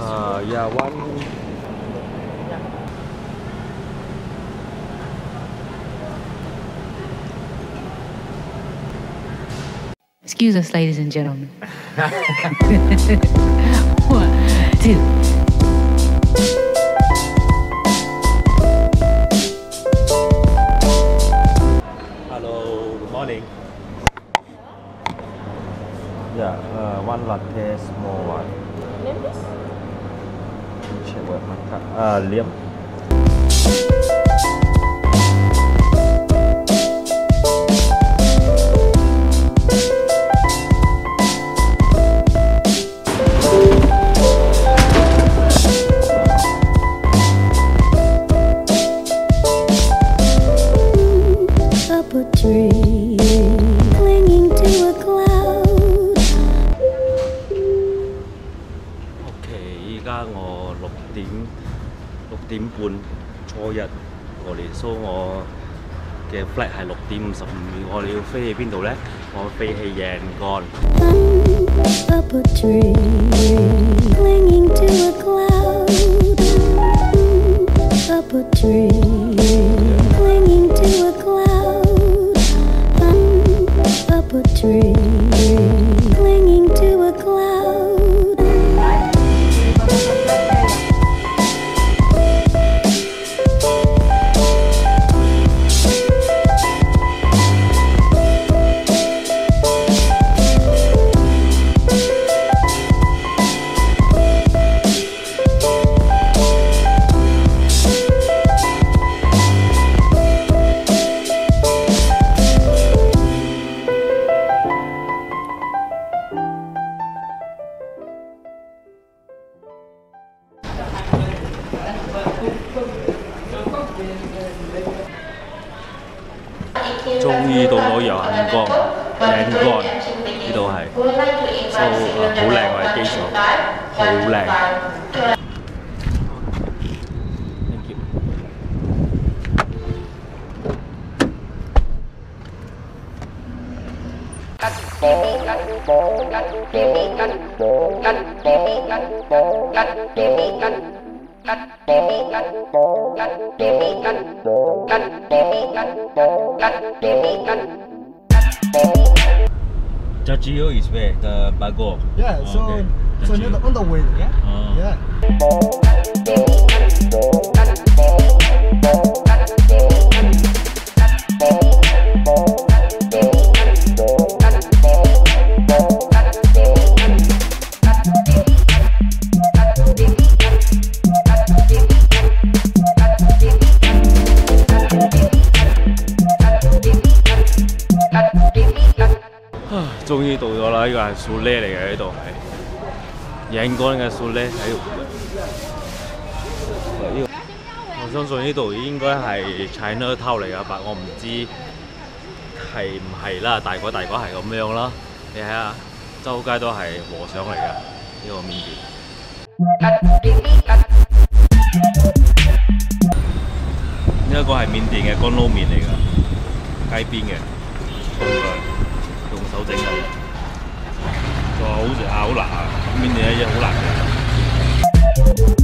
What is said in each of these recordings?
Uh, yeah, one. Excuse us, ladies and gentlemen. One, two. Hello, good morning. Yeah, uh, one latte, small one. Check cewek maka alim 六點半初一，我哋 so 我嘅 flight 係六點五十五，我哋要飛去邊度咧？我飛去陽干。終於到咗陽光，陽干呢度係，so 呃好靚我哋機場，好靚。Thank you。Jajio is where the Bago. Yeah, so oh, Okay. so near the, on the way. Yeah. Oh. Yeah. 終於到咗啦！呢個係蘇咧嚟嘅，呢度係陽干嘅蘇咧喺度。我相信呢度應該係 China Town 嚟㗎，但我唔知係唔係啦。大概大概係咁樣啦。你睇下，周街都係和尚嚟㗎，呢個緬甸。呢一個係緬甸嘅乾撈麵嚟㗎，街邊嘅餸㗎，用手整嘅。就好食啊，好辣啊！緬甸嘅嘢好辣嘅。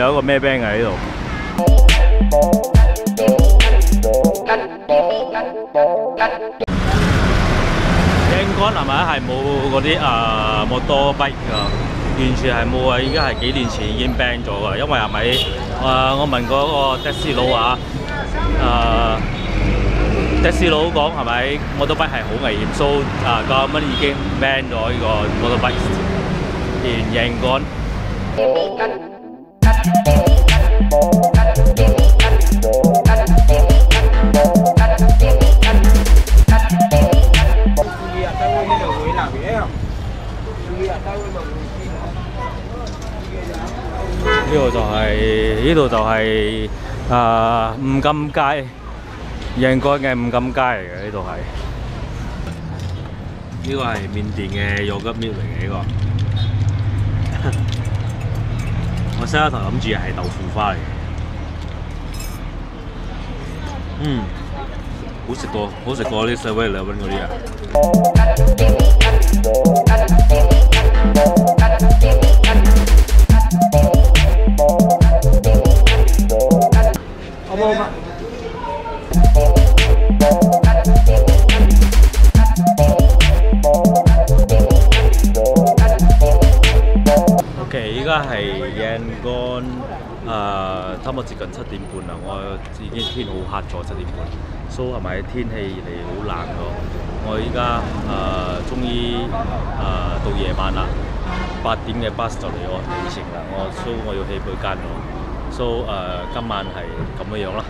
有一個咩 band 喺度。陽干係咪係冇嗰啲誒摩多 bike 㗎？完全係冇啊！依家係幾年前已經 ban 咗㗎，因為係咪誒我問嗰個德士佬啊，誒、的士佬講係咪摩多 bike 係好危險，so 啊個蚊已經 ban 咗呢個摩多 bike 連陽干。呢呢度就係呢度就係啊五金街，应该嘅五金街嚟嘅呢度系。呢个系缅甸嘅有吉苗嚟嘅呢个。我先一頭諗住係豆腐花嚟嘅。嗯，好食過，好食過啲細威兩蚊嗰啲啊誒，差唔多接近七點半啦。我已經天好黑咗，七點半。So 係咪天氣嚟好冷咯？我依家誒終於誒到夜晚啦，八點嘅 bus 就嚟我起程啦。我 so 我要起背間咯。So 誒、今晚係咁嘅樣啦。